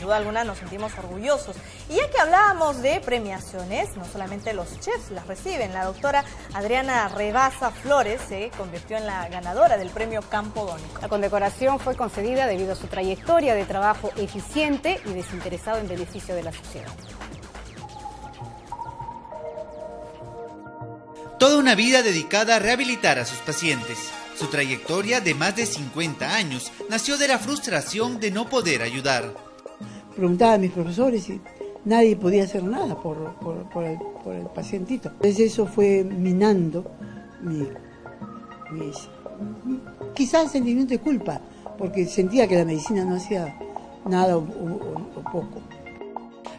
sin duda alguna nos sentimos orgullosos. Y ya que hablábamos de premiaciones, no solamente los chefs las reciben, la doctora Adriana Rebasa Flores se convirtió en la ganadora del premio Campo Dónico. La condecoración fue concedida debido a su trayectoria de trabajo eficiente y desinteresado en beneficio de la sociedad. Toda una vida dedicada a rehabilitar a sus pacientes. Su trayectoria de más de 50 años nació de la frustración de no poder ayudar. Preguntaba a mis profesores y nadie podía hacer nada por, el, pacientito. Entonces eso fue minando mi, quizás sentimiento de culpa, porque sentía que la medicina no hacía nada o poco.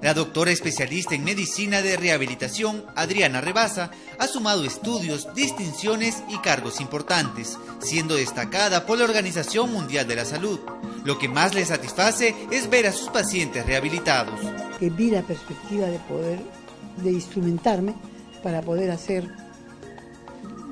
La doctora especialista en medicina de rehabilitación, Adriana Rebasa, ha sumado estudios, distinciones y cargos importantes, siendo destacada por la Organización Mundial de la Salud. Lo que más le satisface es ver a sus pacientes rehabilitados. Que vi la perspectiva de poder, de instrumentarme para poder hacer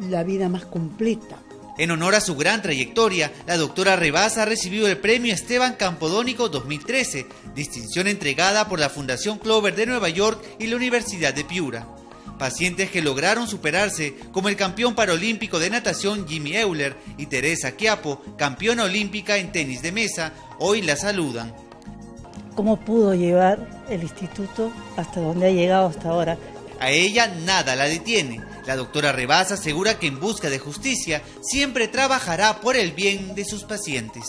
la vida más completa en honor a su gran trayectoria, la doctora Rebasa ha recibido el premio Esteban Campodónico 2013, distinción entregada por la Fundación Clover de Nueva York y la Universidad de Piura. Pacientes que lograron superarse, como el campeón paralímpico de natación Jimmy Euler y Teresa Quiapo, campeona olímpica en tenis de mesa, hoy la saludan. ¿Cómo pudo llevar el instituto hasta donde ha llegado hasta ahora? A ella nada la detiene. La doctora Rebasa asegura que en busca de justicia siempre trabajará por el bien de sus pacientes.